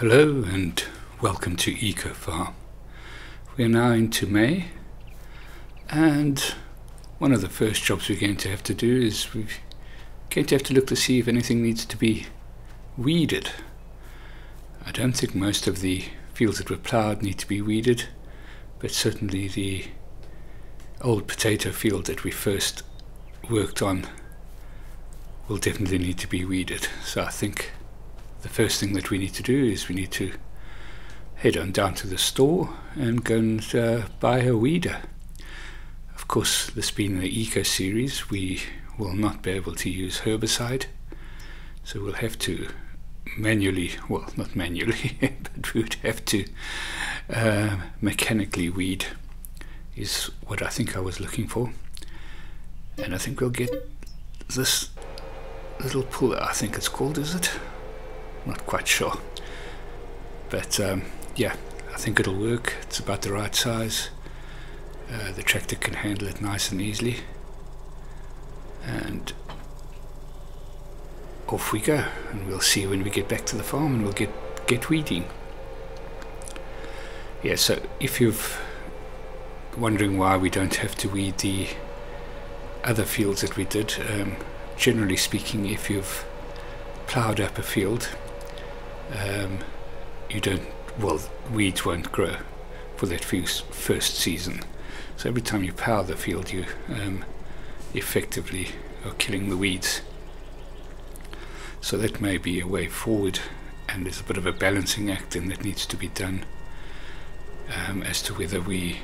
Hello and welcome to Eco Farm. We are now into May, and one of the first jobs we're going to have to do is we're going to have to look to see if anything needs to be weeded. I don't think most of the fields that were ploughed need to be weeded, but certainly the old potato field that we first worked on will definitely need to be weeded. So I think the first thing that we need to do is we need to head on down to the store and go and uh, buy a weeder. Of course, this being the Eco series, we will not be able to use herbicide, so we'll have to manually, well, not manually, but we would have to uh, mechanically weed, is what I think I was looking for. And I think we'll get this little puller, I think it's called, is it? Not quite sure. But um, yeah, I think it'll work. It's about the right size. Uh, the tractor can handle it nice and easily. And off we go. And we'll see when we get back to the farm and we'll get, get weeding. Yeah, so if you're wondering why we don't have to weed the other fields that we did, um, generally speaking, if you've ploughed up a field, um, you don't, well, weeds won't grow for that first season. So every time you plough the field, you um, effectively are killing the weeds. So that may be a way forward, and there's a bit of a balancing act and that needs to be done um, as to whether we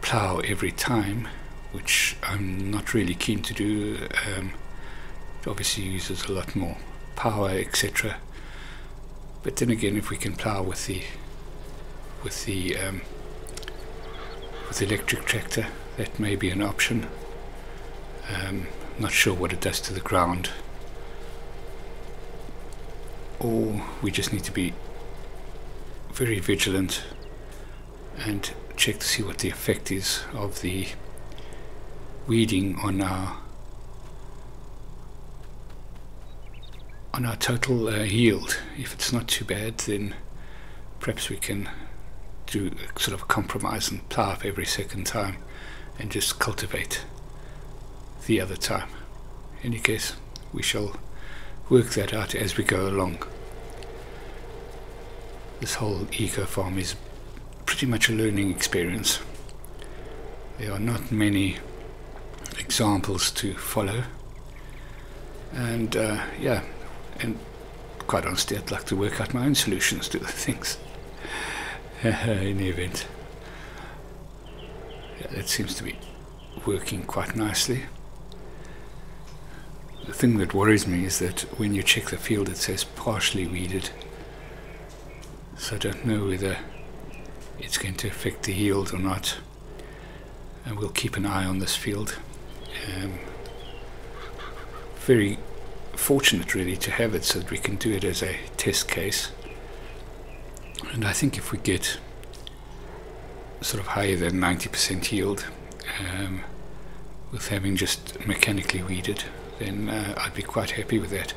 plough every time, which I'm not really keen to do. Um, it obviously uses a lot more power, etc. But then again, if we can plough with the with the um, with the electric tractor, that may be an option. Um, not sure what it does to the ground, or we just need to be very vigilant and check to see what the effect is of the weeding on our on our total uh, yield. If it's not too bad, then perhaps we can do sort of compromise and plough up every second time and just cultivate the other time. In any case, we shall work that out as we go along. This whole eco farm is pretty much a learning experience. There are not many examples to follow, and uh, yeah, and quite honestly, I'd like to work out my own solutions to the things. in the event, yeah, that seems to be working quite nicely. The thing that worries me is that when you check the field, it says partially weeded. So I don't know whether it's going to affect the yield or not. And we'll keep an eye on this field. Um, very fortunate really to have it so that we can do it as a test case. And I think if we get sort of higher than 90% yield um, with having just mechanically weeded, then uh, I'd be quite happy with that.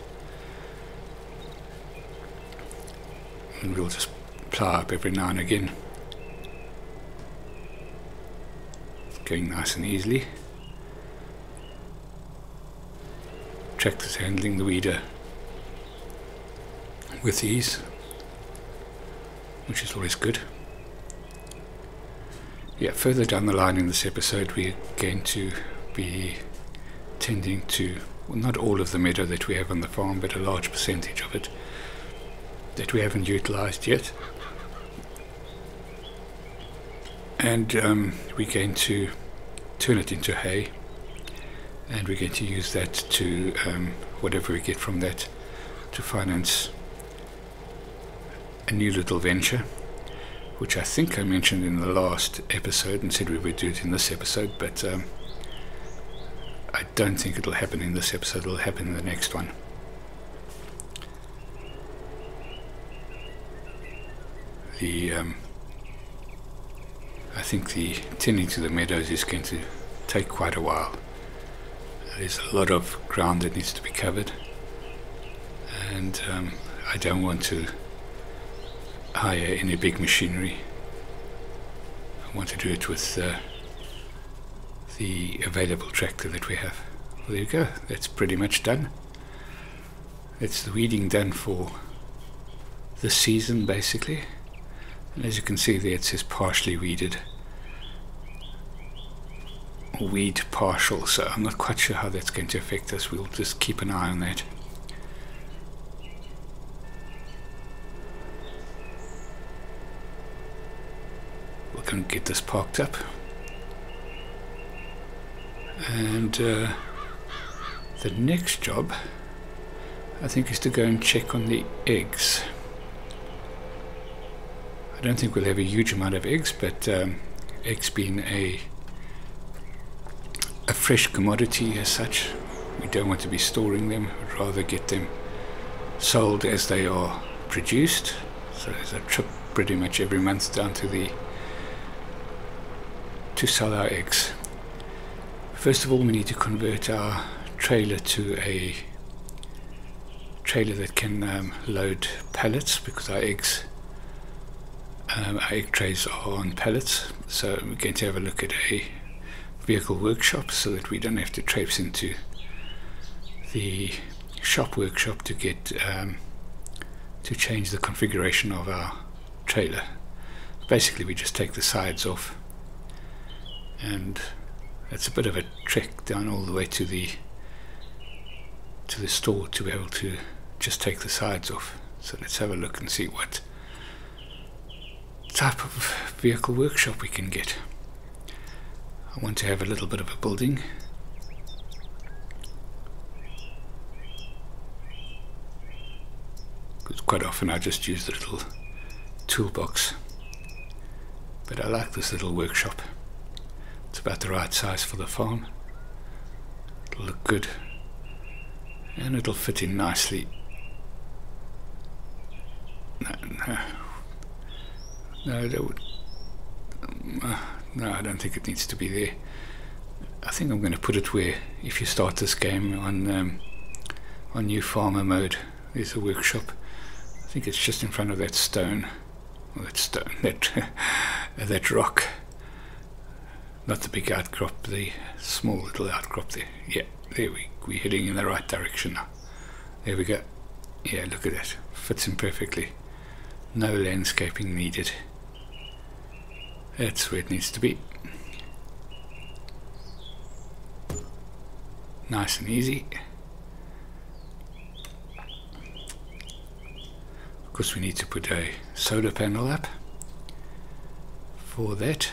And we'll just plough up every now and again. Going nice and easily. Tractor's handling the weeder with ease, which is always good. Yeah, further down the line in this episode, we're going to be tending to, well, not all of the meadow that we have on the farm, but a large percentage of it that we haven't utilized yet. And um, we're going to turn it into hay and we're going to use that to um, whatever we get from that to finance a new little venture which I think I mentioned in the last episode and said we would do it in this episode but um, I don't think it'll happen in this episode. It'll happen in the next one. The um, I think the tending to the meadows is going to take quite a while there's a lot of ground that needs to be covered, and um, I don't want to hire any big machinery. I want to do it with uh, the available tractor that we have. Well, there you go. That's pretty much done. That's the weeding done for the season, basically. And as you can see there, it says partially weeded. Weed partial, so I'm not quite sure how that's going to affect us. We'll just keep an eye on that. We're going to get this parked up. And uh, the next job, I think, is to go and check on the eggs. I don't think we'll have a huge amount of eggs, but um, eggs being a a fresh commodity as such, we don't want to be storing them. We'd rather get them sold as they are produced. So there's a trip pretty much every month down to the to sell our eggs. First of all, we need to convert our trailer to a trailer that can um, load pallets because our eggs um, our egg trays are on pallets so we're going to have a look at a vehicle workshop so that we don't have to traipse into the shop workshop to get um, to change the configuration of our trailer basically we just take the sides off and it's a bit of a trek down all the way to the to the store to be able to just take the sides off so let's have a look and see what type of vehicle workshop we can get. I want to have a little bit of a building. Because quite often I just use the little toolbox. But I like this little workshop. It's about the right size for the farm. It'll look good. And it'll fit in nicely. No, no, no, that would. Uh, no, I don't think it needs to be there. I think I'm going to put it where, if you start this game on um, on new farmer mode, there's a workshop. I think it's just in front of that stone, that stone, that that rock. Not the big outcrop, the small little outcrop there. Yeah, there we we're heading in the right direction now. There we go. Yeah, look at that. Fits in perfectly. No landscaping needed. That's where it needs to be. Nice and easy. Of course we need to put a solar panel up for that.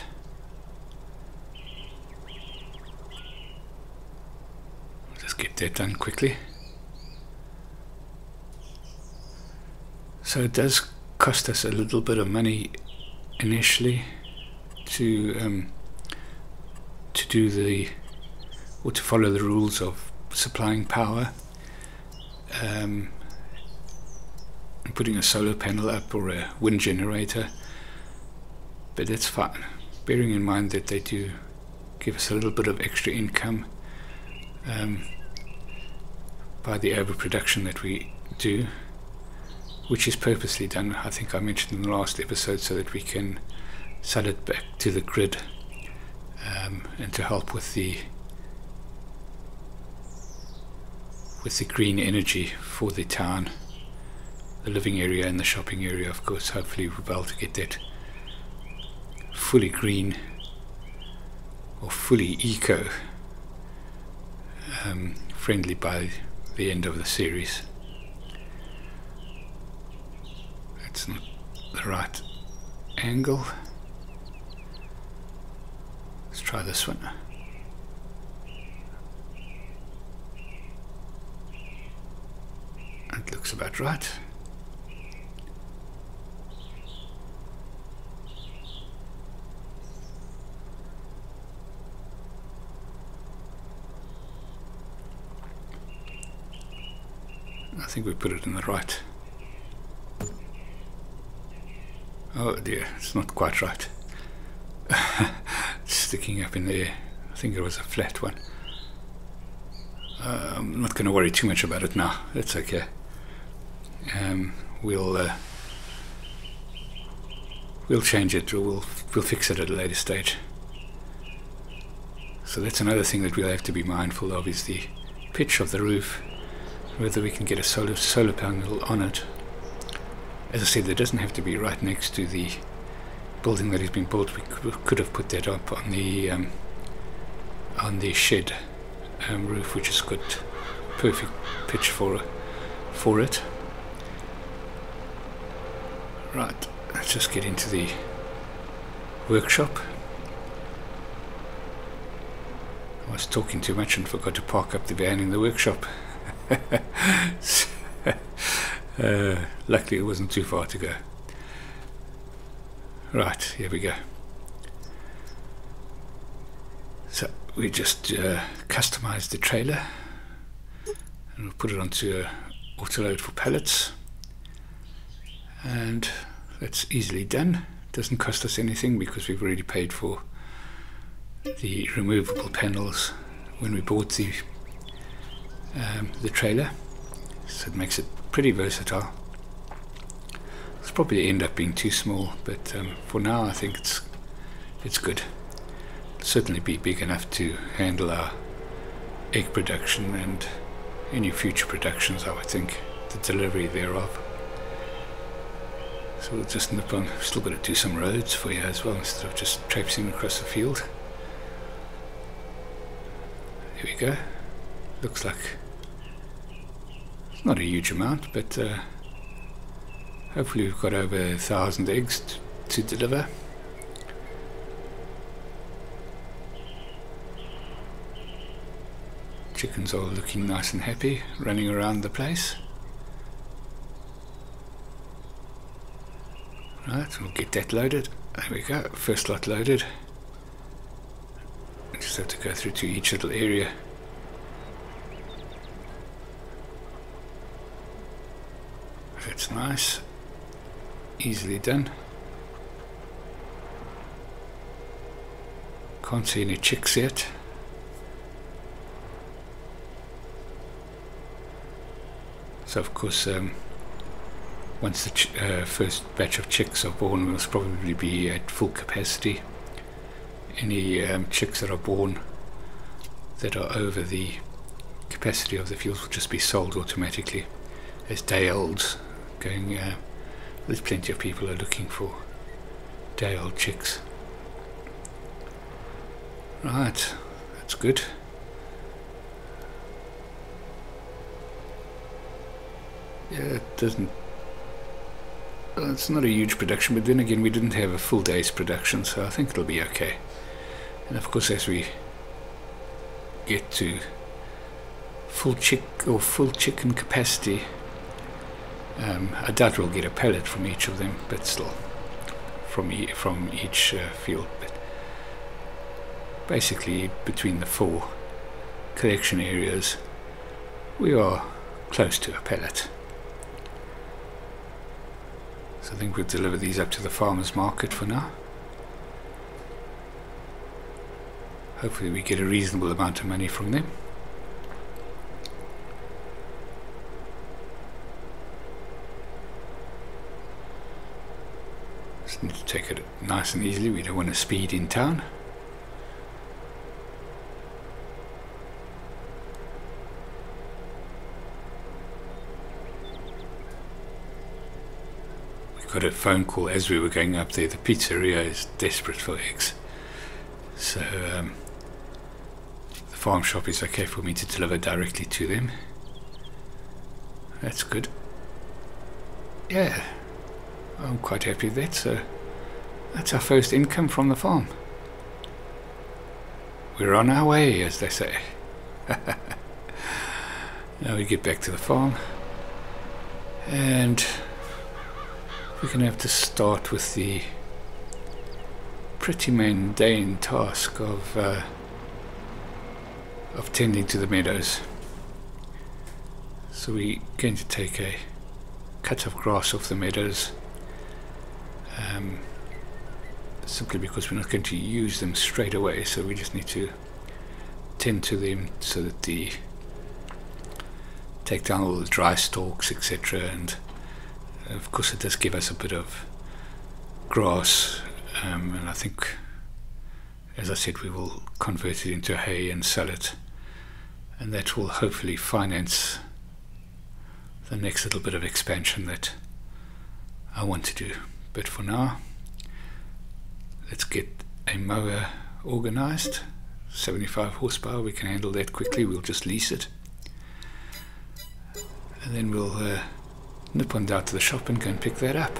Just get that done quickly. So it does cost us a little bit of money initially to um, to do the or to follow the rules of supplying power um, putting a solar panel up or a wind generator. But that's fine. Bearing in mind that they do give us a little bit of extra income um, by the overproduction that we do which is purposely done I think I mentioned in the last episode so that we can sell it back to the grid um, and to help with the with the green energy for the town the living area and the shopping area of course. Hopefully we'll be able to get that fully green or fully eco um, friendly by the end of the series. That's not the right angle try this one. It looks about right. I think we put it in the right. Oh dear, it's not quite right. sticking up in there. I think it was a flat one. Uh, I'm not going to worry too much about it now. It's okay. Um, we'll uh, we'll change it or we'll, we'll fix it at a later stage. So that's another thing that we'll have to be mindful of is the pitch of the roof, whether we can get a solar, solar panel on it. As I said, it doesn't have to be right next to the building that has been built. We could have put that up on the um, on the shed um, roof, which has got perfect pitch for for it. Right, let's just get into the workshop. I was talking too much and forgot to park up the van in the workshop. uh, luckily, it wasn't too far to go. Right, here we go. So we just uh, customized the trailer and we'll put it onto a autoload for pallets and that's easily done. Doesn't cost us anything because we've already paid for the removable panels when we bought the um, the trailer. So it makes it pretty versatile it's probably end up being too small but um, for now I think it's it's good. It'll certainly be big enough to handle our egg production and any future productions I would think the delivery thereof. So we'll just nip on. Still got to do some roads for you as well instead of just traipsing across the field. Here we go. Looks like it's not a huge amount, but uh, hopefully we've got over a thousand eggs to deliver. Chickens all looking nice and happy, running around the place. Right, we'll get that loaded. There we go, first lot loaded just have to go through to each little area. That's nice. Easily done. Can't see any chicks yet. So of course, um, once the uh, first batch of chicks are born, we'll probably be at full capacity any um, chicks that are born that are over the capacity of the fields will just be sold automatically as day olds going uh, there's plenty of people are looking for day old chicks. Right that's good. Yeah it doesn't it's not a huge production but then again we didn't have a full day's production so I think it'll be okay. And of course as we get to full chick or full chicken capacity um, I doubt we'll get a pellet from each of them but still from e from each uh, field but basically between the four collection areas we are close to a pellet. So I think we'll deliver these up to the farmers market for now. Hopefully we get a reasonable amount of money from them just need to take it nice and easily we don't want to speed in town we got a phone call as we were going up there the pizzeria is desperate for eggs so um, the farm shop is okay for me to deliver directly to them. That's good. Yeah, I'm quite happy with that. So that's our first income from the farm. We're on our way, as they say. now we get back to the farm. And we're going to have to start with the pretty mundane task of uh, of tending to the meadows. So we're going to take a cut of grass off the meadows um, simply because we're not going to use them straight away so we just need to tend to them so that the take down all the dry stalks etc and of course it does give us a bit of grass, um, and I think, as I said, we will convert it into hay and sell it, and that will hopefully finance the next little bit of expansion that I want to do. But for now, let's get a mower organized. 75 horsepower, we can handle that quickly, we'll just lease it. And then we'll uh, nip on down to the shop and go and pick that up.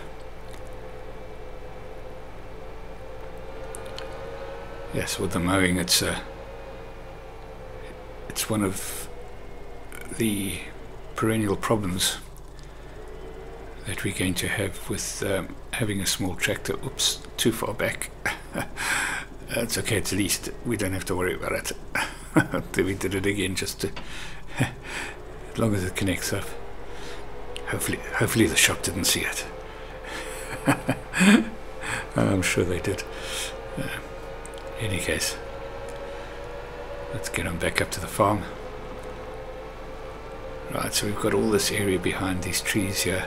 Yes, with the mowing, it's uh, it's one of the perennial problems that we're going to have with um, having a small tractor. Oops, too far back. it's okay, at least we don't have to worry about it. we did it again just to, as long as it connects up. Hopefully, hopefully the shop didn't see it. I'm sure they did. Uh, any case, let's get on back up to the farm. Right, so we've got all this area behind these trees here,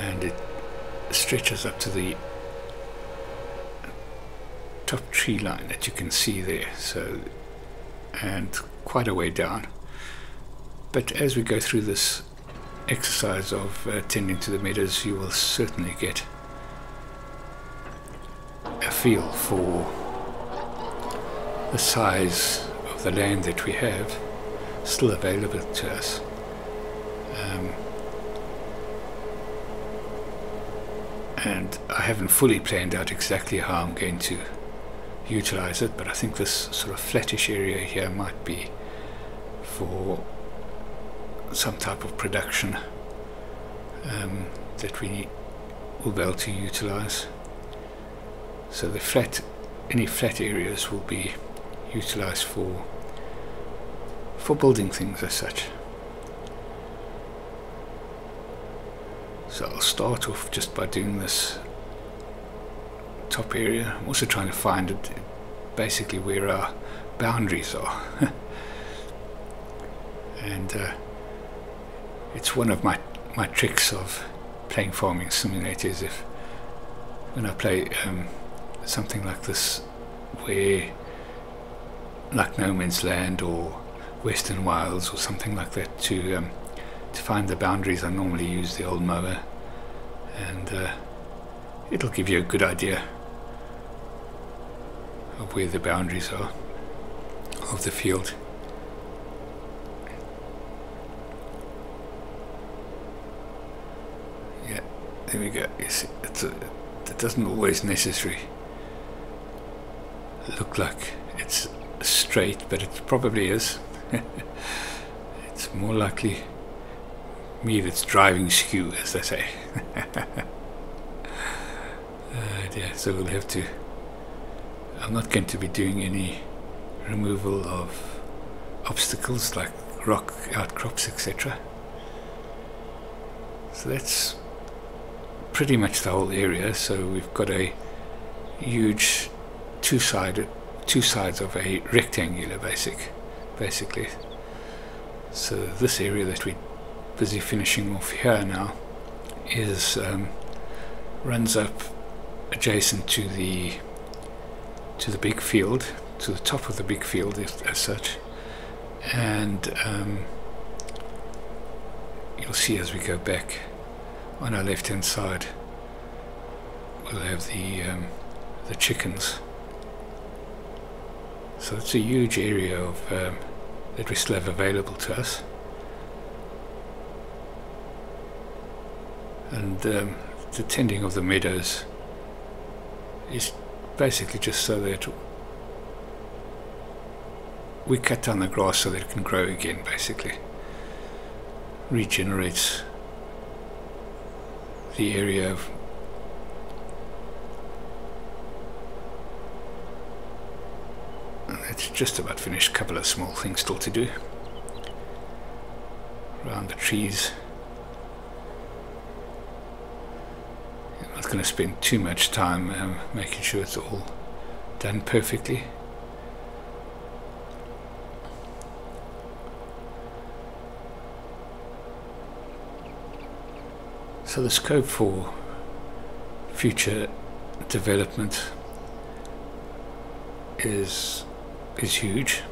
and it stretches up to the top tree line that you can see there. So, and quite a way down. But as we go through this exercise of uh, tending to the meadows, you will certainly get a feel for the size of the land that we have still available to us. Um, and I haven't fully planned out exactly how I'm going to utilize it, but I think this sort of flattish area here might be for some type of production um, that we will be able to utilize. So the flat, any flat areas will be utilized for for building things as such. So I'll start off just by doing this top area. I'm also trying to find it, basically where our boundaries are. and uh, it's one of my, my tricks of playing farming simulators if when I play um, something like this where like No Man's Land or Western Wilds or something like that to um, to find the boundaries I normally use the old mower and uh, it'll give you a good idea of where the boundaries are of the field. Yeah, there we go. It's a, it doesn't always necessarily look like it's straight, but it probably is. it's more likely me that's driving skew, as they say. uh, yeah, so we'll have to. I'm not going to be doing any removal of obstacles like rock outcrops, etc. So that's pretty much the whole area. So we've got a huge two-sided, two sides of a rectangular basic, basically. So this area that we're busy finishing off here now is um, runs up adjacent to the to the big field, to the top of the big field as, as such, and um, you'll see as we go back on our left hand side we'll have the um, the chickens. So it's a huge area of um, that we still have available to us and um, the tending of the meadows is basically just so that we cut down the grass so that it can grow again basically. Regenerates the area of it's just about finished a couple of small things still to do. Around the trees I'm not going to spend too much time um, making sure it's all done perfectly so the scope for future development is is huge.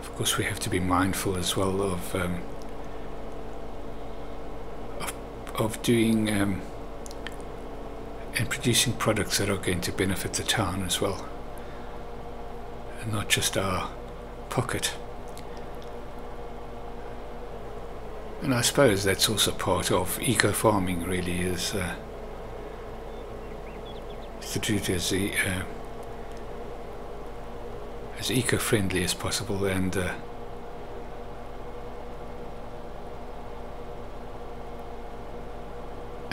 Of course, we have to be mindful as well of um, of, doing um, and producing products that are going to benefit the town as well, and not just our pocket. And I suppose that's also part of eco farming, really, is, uh, to do it as, uh, as eco friendly as possible and uh,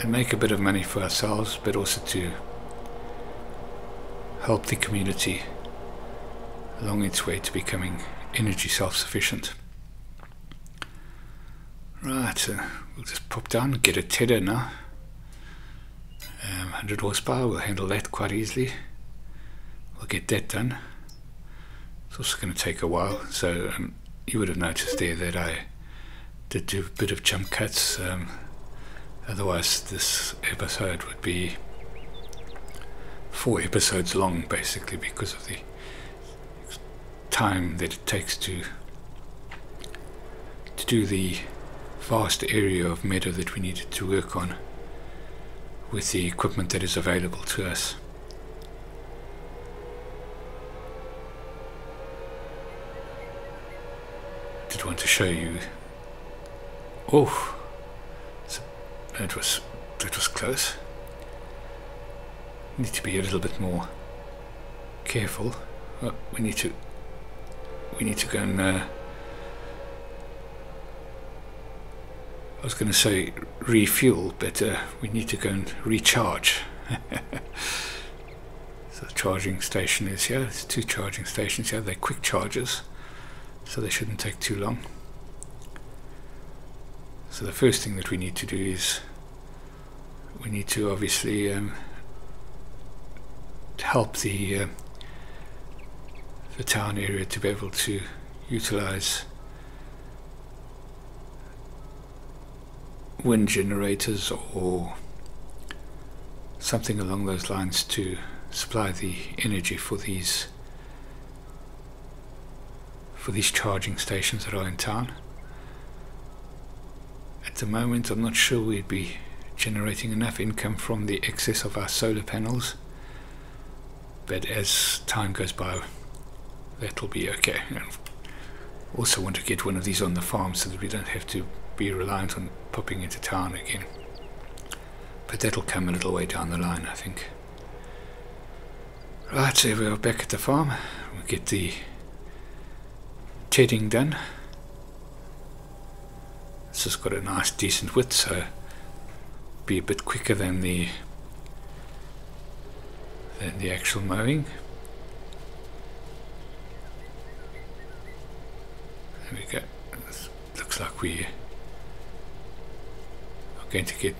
and make a bit of money for ourselves, but also to help the community along its way to becoming energy self sufficient. Right, we'll just pop down, get a tedder now. Um, 100 horsepower, we'll handle that quite easily. We'll get that done. It's also going to take a while, so um, you would have noticed there that I did do a bit of jump cuts. Um, otherwise, this episode would be four episodes long, basically, because of the time that it takes to to do the vast area of meadow that we needed to work on with the equipment that is available to us. Did want to show you. Oh, that was that was close. Need to be a little bit more careful. Oh, we need to we need to go and uh, I was going to say refuel, but uh, we need to go and recharge. so the charging station is here. There's two charging stations here. They're quick chargers, so they shouldn't take too long. So the first thing that we need to do is we need to obviously um, help the uh, the town area to be able to utilize wind generators or something along those lines to supply the energy for these for these charging stations that are in town. At the moment I'm not sure we'd be generating enough income from the excess of our solar panels but as time goes by that'll be okay. also want to get one of these on the farm so that we don't have to be reliant on popping into town again. But that'll come a little way down the line, I think. Right, so we're back at the farm. We'll get the tedding done. This has got a nice decent width, so be a bit quicker than the than the actual mowing. There we go. This looks like we are going to get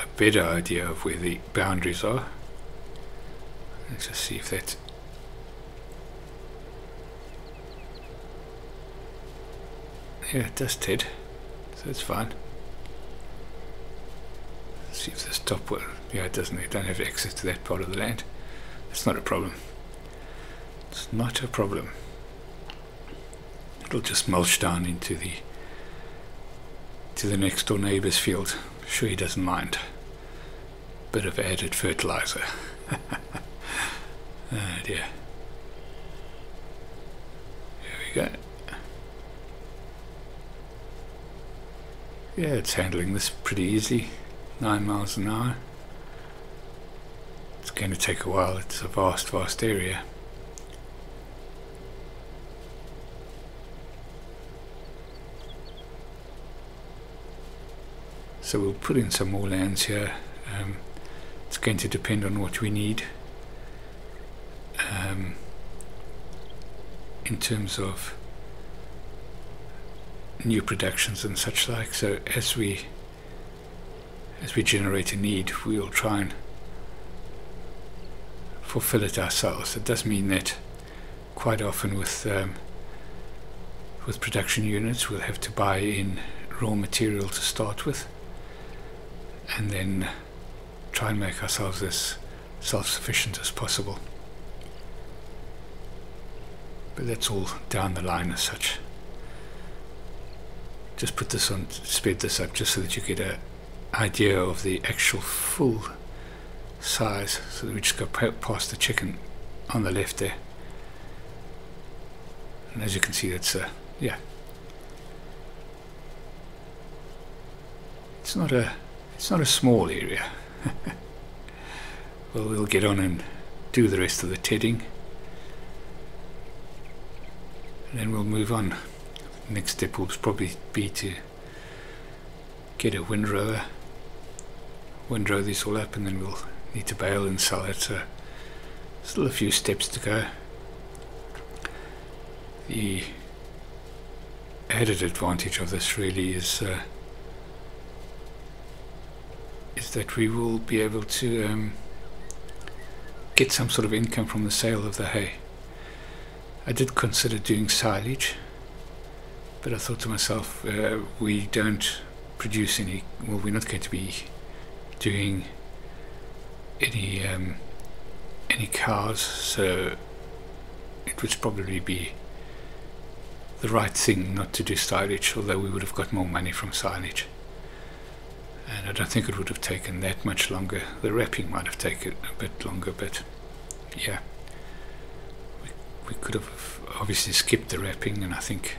a better idea of where the boundaries are. Let's just see if that Yeah, it does ted, so it's fine. Let's see if this top will. Yeah, it doesn't. They don't have access to that part of the land. It's not a problem. It's not a problem. It'll just mulch down into the to the next door neighbour's field. Sure he doesn't mind. Bit of added fertilizer. oh dear. Here we go. Yeah, it's handling this pretty easy. Nine miles an hour. It's going to take a while. It's a vast, vast area. So we'll put in some more lands here. Um, it's going to depend on what we need um, in terms of new productions and such like. So as we as we generate a need, we'll try and fulfill it ourselves. It does mean that quite often with um, with production units, we'll have to buy in raw material to start with and then try and make ourselves as self-sufficient as possible. But that's all down the line as such. Just put this on, speed this up just so that you get an idea of the actual full size. So we just go past the chicken on the left there. And as you can see, it's uh, yeah. It's not a it's not a small area. well, we'll get on and do the rest of the tedding. And then we'll move on. Next step will probably be to get a windrower, windrow this all up, and then we'll need to bale and sell it. So still a few steps to go. The added advantage of this really is uh, is that we will be able to um, get some sort of income from the sale of the hay. I did consider doing silage, but I thought to myself, uh, we don't produce any, well, we're not going to be doing any um, any cars, so it would probably be the right thing not to do silage, although we would have got more money from silage. And I don't think it would have taken that much longer. The wrapping might have taken a bit longer, but yeah. We, we could have obviously skipped the wrapping, and I think,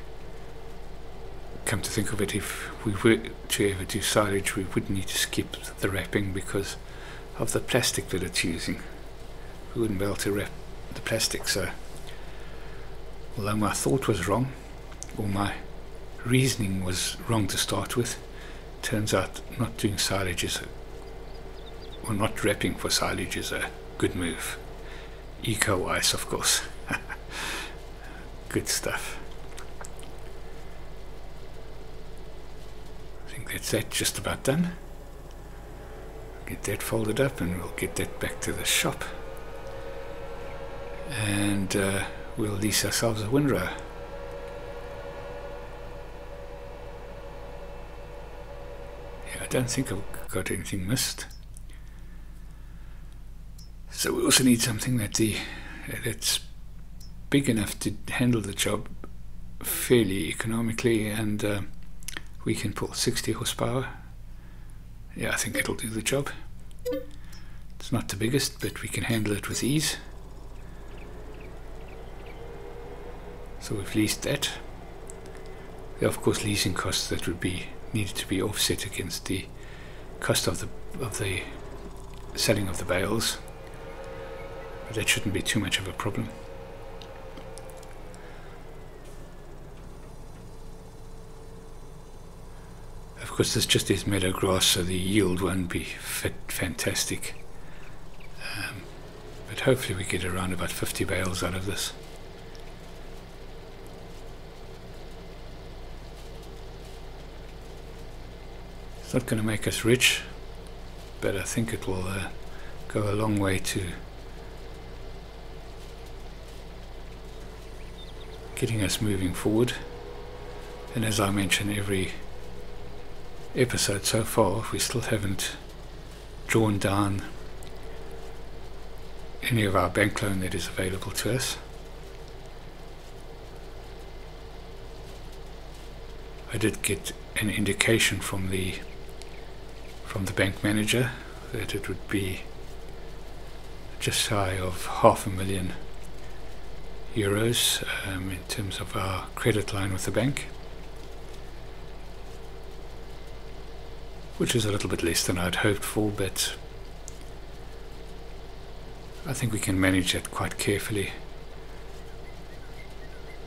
come to think of it, if we were to ever do silage, we would need to skip the wrapping because of the plastic that it's using. We wouldn't be able to wrap the plastic, so although my thought was wrong, or my reasoning was wrong to start with. Turns out not doing silage is, a, or not wrapping for silage is a good move. Eco-wise, of course. good stuff. Think that's that just about done. Get that folded up and we'll get that back to the shop. And uh, we'll lease ourselves a windrow. I don't think I've got anything missed. So we also need something that the that's big enough to handle the job fairly economically, and uh, we can pull 60 horsepower. Yeah, I think it'll do the job. It's not the biggest, but we can handle it with ease. So we've leased that. There are of course leasing costs that would be needed to be offset against the cost of the of the selling of the bales. But that shouldn't be too much of a problem. Of course, this just is meadow grass, so the yield won't be fantastic. Um, but hopefully, we get around about 50 bales out of this. It's not going to make us rich, but I think it will uh, go a long way to getting us moving forward. And as I mentioned, every episode so far, we still haven't drawn down any of our bank loan that is available to us. I did get an indication from the from the bank manager that it would be just shy of half a million euros um, in terms of our credit line with the bank, which is a little bit less than I'd hoped for, but I think we can manage that quite carefully.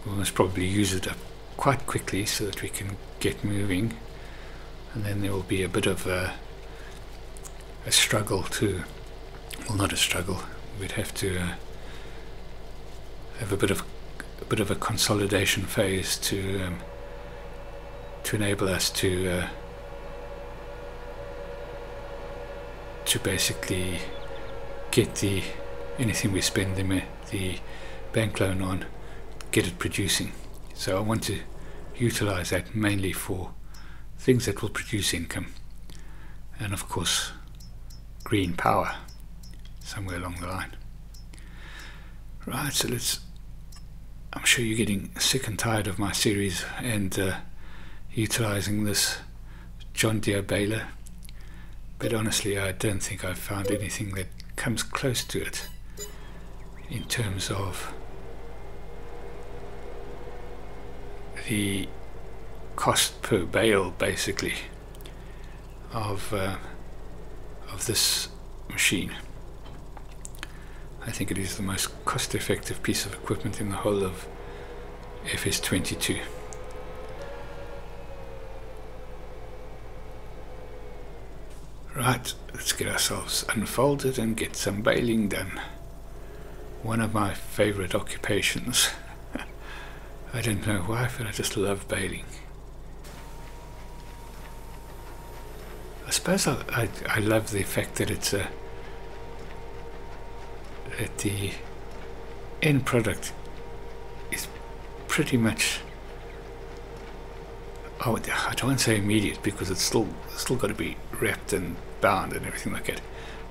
We'll most probably use it up quite quickly so that we can get moving, and then there will be a bit of a a struggle to, well, not a struggle. We'd have to uh, have a bit of a bit of a consolidation phase to um, to enable us to uh, to basically get the anything we spend the the bank loan on, get it producing. So I want to utilize that mainly for things that will produce income and of course green power somewhere along the line. Right, so let's. I'm sure you're getting sick and tired of my series and uh, utilizing this John Deere baler, but honestly, I don't think I've found anything that comes close to it in terms of the cost per bale, basically, of uh, of this machine. I think it is the most cost-effective piece of equipment in the whole of FS22. Right, let's get ourselves unfolded and get some baling done. One of my favorite occupations. I don't know why, but I just love baling. I suppose I, I, I love the fact that it's a that the end product is pretty much oh I don't want to say immediate because it's still still got to be wrapped and bound and everything like that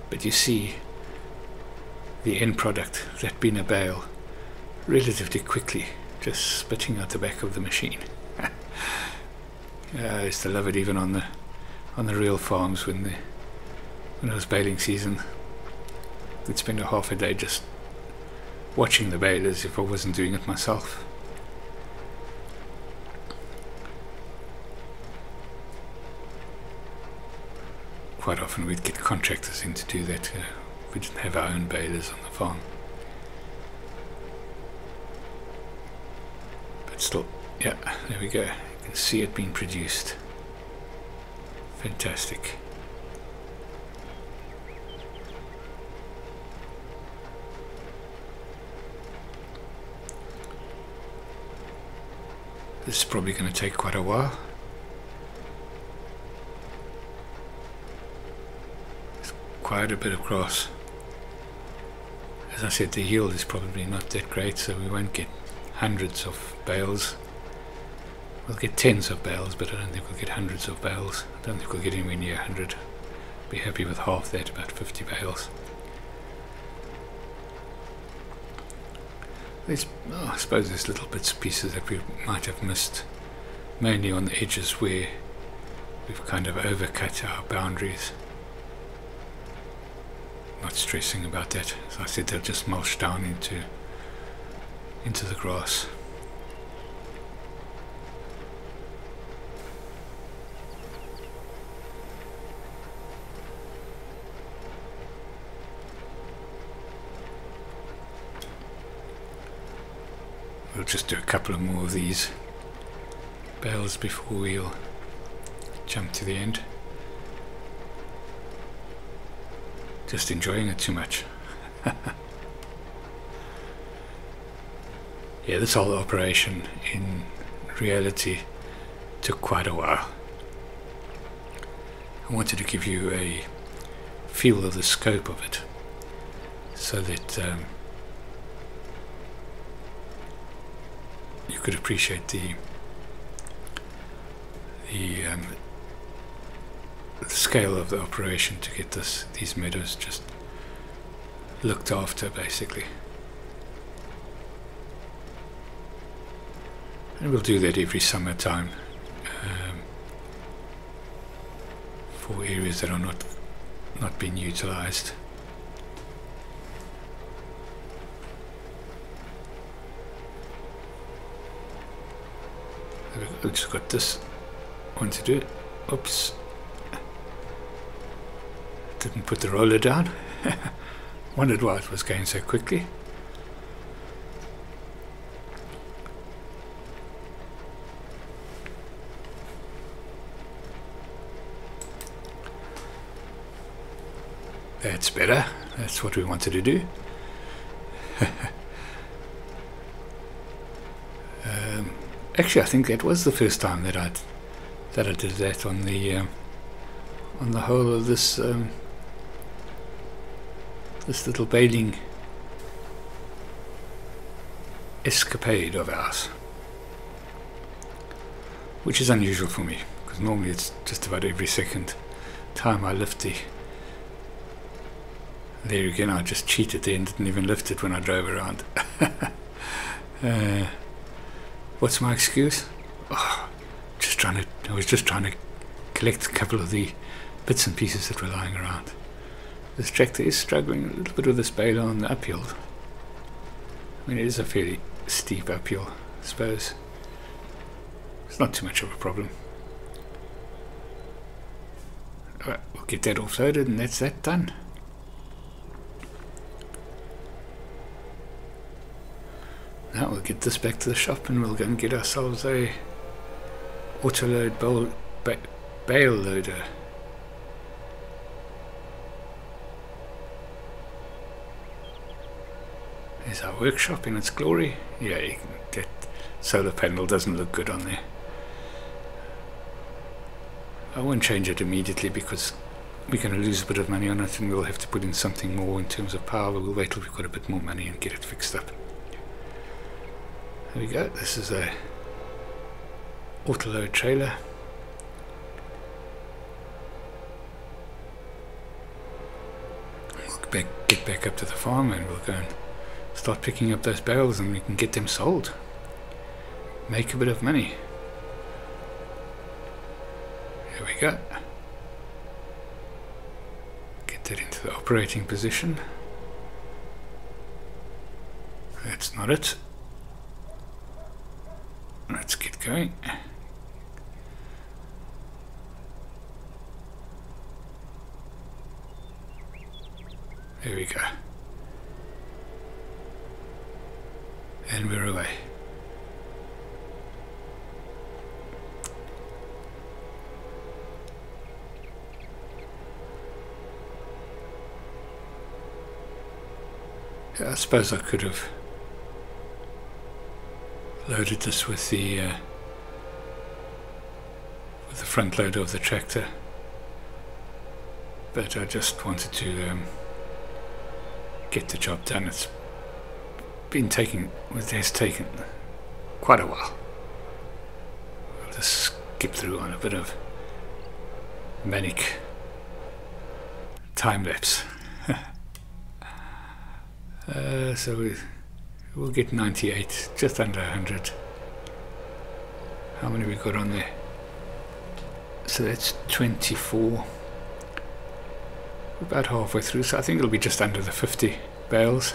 but you see the end product that being a bale relatively quickly just spitting out the back of the machine. I used to love it even on the on the real farms when the when it was baling season. I'd spend a half a day just watching the balers if I wasn't doing it myself. Quite often we'd get contractors in to do that. Uh, we didn't have our own balers on the farm. But still, yeah, there we go. You can see it being produced. Fantastic. This is probably going to take quite a while. Quite a bit grass. As I said, the yield is probably not that great, so we won't get hundreds of bales. We'll get tens of bales, but I don't think we'll get hundreds of bales. I don't think we'll get anywhere near 100. Be happy with half that, about 50 bales. There's, oh, I suppose there's little bits and pieces that we might have missed, mainly on the edges where we've kind of overcut our boundaries. Not stressing about that. As I said, they'll just mulch down into into the grass. We'll just do a couple of more of these bells before we'll jump to the end. Just enjoying it too much. yeah, this whole operation in reality took quite a while. I wanted to give you a feel of the scope of it so that um, you could appreciate the the, um, the scale of the operation to get this these meadows just looked after basically. And we'll do that every summertime um, for areas that are not not being utilized. I've just got this one to do. Oops. Didn't put the roller down. Wondered why it was going so quickly. That's better. That's what we wanted to do. Actually, I think that was the first time that I that I did that on the um, on the whole of this um, this little baling escapade of ours, which is unusual for me because normally it's just about every second time I lift the there again I just cheated there and didn't even lift it when I drove around. Uh, what's my excuse? Oh, just trying to I was just trying to collect a couple of the bits and pieces that were lying around this tractor is struggling a little bit with this baler on the uphill I mean it is a fairly steep uphill I suppose it's not too much of a problem we'll get that offloaded and that's that done. Now we'll get this back to the shop and we'll go and get ourselves a autoload bale, ba bale loader. Is our workshop in its glory? Yeah, that solar panel doesn't look good on there. I won't change it immediately because we're going to lose a bit of money on it and we'll have to put in something more in terms of power. We'll wait till we've got a bit more money and get it fixed up. There we go. This is a autoload trailer. We'll back, get back up to the farm and we'll go and start picking up those barrels and we can get them sold. Make a bit of money. Here we go. Get that into the operating position. That's not it. Let's get going. There we go. And we're away. I suppose I could have loaded this with the uh, with the front loader of the tractor but I just wanted to um, get the job done it's been taking has taken quite a while I'll just skip through on a bit of manic time lapse Uh, so we, we'll get 98, just under 100. How many we got on there? So that's 24. About halfway through, so I think it'll be just under the 50 bales.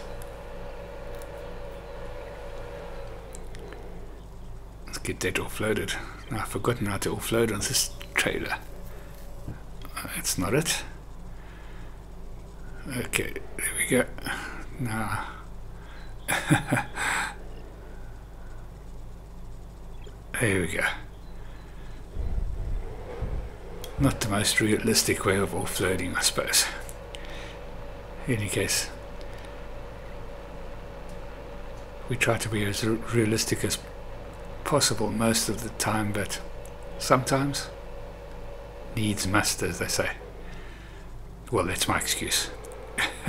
Get that offloaded. Now I've forgotten how to offload on this trailer. Uh, That's not it. Okay, there we go. Nah. there we go. Not the most realistic way of offloading, I suppose. In any case, we try to be as realistic as possible most of the time, but sometimes needs must, as they say. Well, that's my excuse.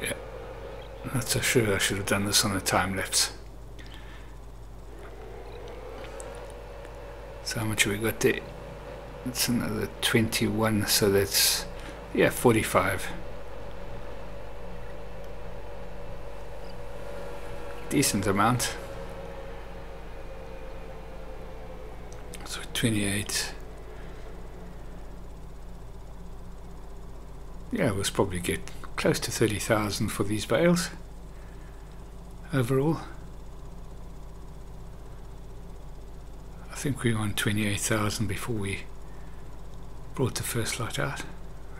Yeah, not so sure I should have done this on a time lapse. So how much have we got there? It's another 21, so that's, yeah, 45. Decent amount. So 28. Yeah, we'll probably get close to 30,000 for these bales overall. I think we were on 28,000 before we brought the first lot out.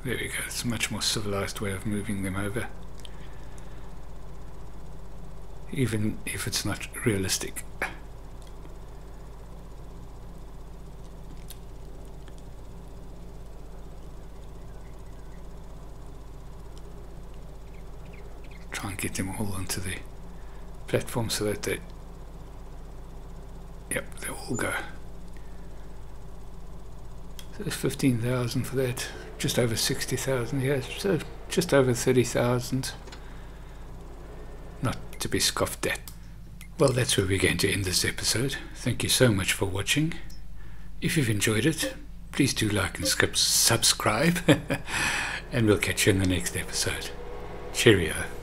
There we go, it's a much more civilized way of moving them over. Even if it's not realistic. try and get them all onto the platform so that they yep they all go so there's 15,000 for that just over 60,000 yeah so just over 30,000 not to be scoffed at Well, that's where we're going to end this episode. Thank you so much for watching. If you've enjoyed it, please do like and subscribe, and we'll catch you in the next episode. Cheerio.